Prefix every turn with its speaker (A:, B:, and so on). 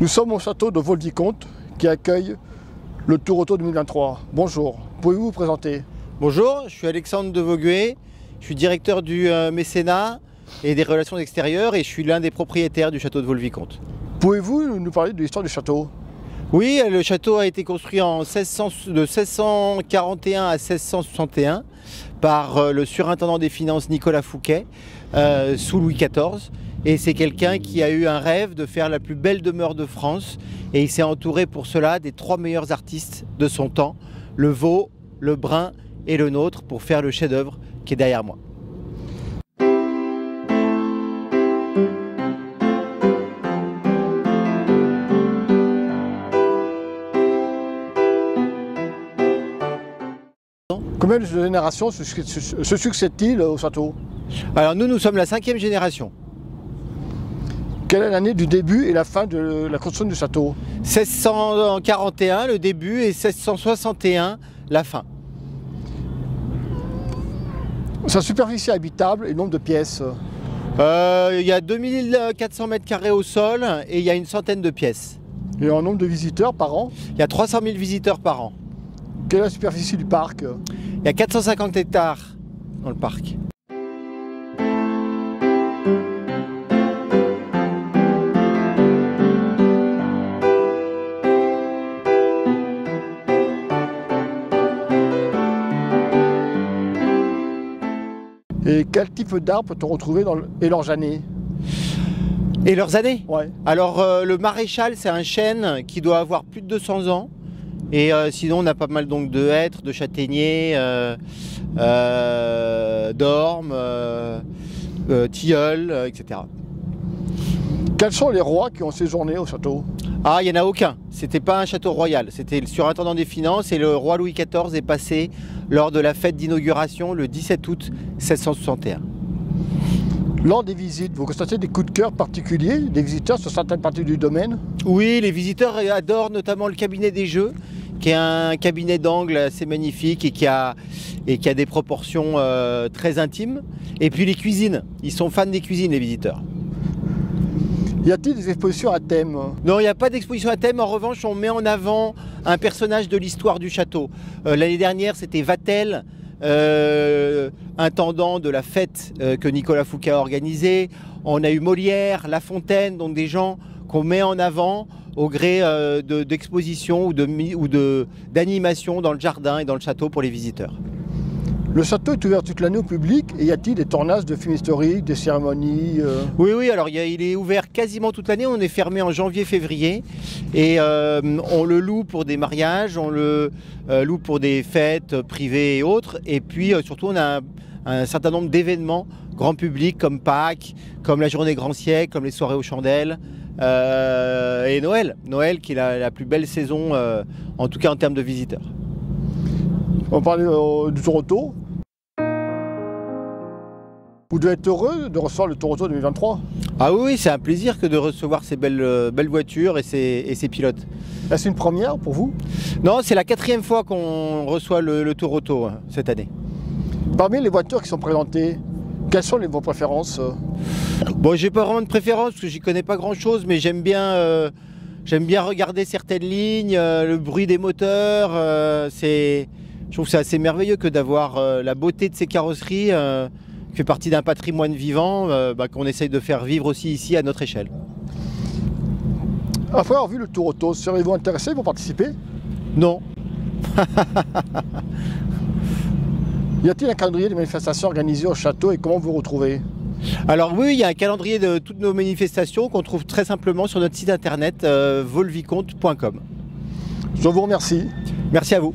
A: Nous sommes au château de Volvicomte qui accueille le Tour Auto 2023. Bonjour, pouvez-vous vous présenter?
B: Bonjour, je suis Alexandre de Vauguet, je suis directeur du euh, mécénat et des relations extérieures et je suis l'un des propriétaires du château de Volvicomte.
A: Pouvez-vous nous parler de l'histoire du château?
B: Oui, le château a été construit en 1600 de 1641 à 1661 par euh, le surintendant des finances Nicolas Fouquet euh, sous Louis XIV. Et c'est quelqu'un qui a eu un rêve de faire la plus belle demeure de France. Et il s'est entouré pour cela des trois meilleurs artistes de son temps, le Vaux, le Brun et le nôtre, pour faire le chef-d'œuvre qui est derrière moi.
A: Combien de générations se se succèdent-ils au château?
B: Alors nous, nous sommes la cinquième génération.
A: Quelle est l'année du début et la fin de la construction du château
B: 1641 le début et 1661 la fin.
A: Sa superficie habitable et nombre de pièces
B: Euh, Il y a 2400 mètres carrés au sol et il y a une centaine de pièces.
A: et en nombre de visiteurs par an
B: Il y a 300 000 visiteurs par an.
A: Quelle est la superficie du parc
B: Il y a 450 hectares dans le parc.
A: Et quel type d'arbres peut-on retrouver dans le... et leurs années
B: Et leurs années
A: Ouais.
B: Alors euh, le maréchal c'est un chêne qui doit avoir plus de 200 ans. Et euh, sinon on a pas mal donc de hêtres, de châtaigniers, euh, d'ormes, tilleuls, etc.
A: Quels sont les rois qui ont séjourné au château
B: Ah, il n'y en a aucun. C'était pas un château royal. C'était le surintendant des finances et le roi Louis XIV est passé lors de la fête d'inauguration le 17 août 1661.
A: Lors des visites, vous constatez des coups de cœur particuliers des visiteurs sur certaines parties du domaine?
B: Oui, les visiteurs adorent notamment le cabinet des jeux, qui est un cabinet d'angle assez magnifique et qui a, et qui a des proportions euh, très intimes. Et puis les cuisines. Ils sont fans des cuisines, les visiteurs.
A: Y a-t-il des expositions à thème?
B: Non, il n'y a pas d'exposition à thème. En revanche, on met en avant un personnage de l'histoire du château. Euh, L'année dernière, c'était Vatel, euh, intendant de la fête euh, que Nicolas Foucault a organisée. On a eu Molière, La Fontaine, donc des gens qu'on met en avant au gré de- d'expositions ou d'animations dans le jardin et dans le château pour les visiteurs.
A: Le château est ouvert toute l'année au public et y a-t-il des tournages de films historiques, des cérémonies euh,
B: Oui, oui, alors il, est ouvert quasiment toute l'année. On est fermé en janvier-février. Et euh, on le loue pour des mariages, on le euh, loue pour des fêtes privées et autres. Et puis surtout, on a un, certain nombre d'événements grand public comme Pâques, comme la journée grand siècle, comme les soirées aux chandelles. et Noël. Noël qui est la, plus belle saison, en tout cas en termes de visiteurs.
A: On parlait euh, du Tour Auto. Vous devez être heureux de recevoir le Tour Auto 2023.
B: Ah oui, c'est un plaisir que de recevoir ces belles, euh, belles voitures et ces, et ces pilotes.
A: Est-ce une première pour vous?
B: Non, c'est la quatrième fois qu'on reçoit le, Auto hein, cette année.
A: Parmi les voitures qui sont présentées, quelles sont les, vos préférences euh?
B: Bon, j'ai pas vraiment de préférence parce que j'y connais pas grand chose, mais j'aime bien, euh, j'aime bien regarder certaines lignes, euh, le bruit des moteurs. euh, c'est, je trouve que c'est assez merveilleux que d'avoir euh, la beauté de ces carrosseries euh, qui fait partie d'un patrimoine vivant euh, bah, qu'on essaye de faire vivre aussi ici à notre échelle.
A: Après avoir vu le Tour Auto, serez-vous intéressé pour participer?
B: Non,
A: Y a-t-il un calendrier des manifestations organisées au château et comment vous retrouvez?
B: Alors oui, il y a un calendrier de toutes nos manifestations qu'on trouve très simplement sur notre site internet volvicomte.com.
A: Je vous remercie.
B: Merci à vous.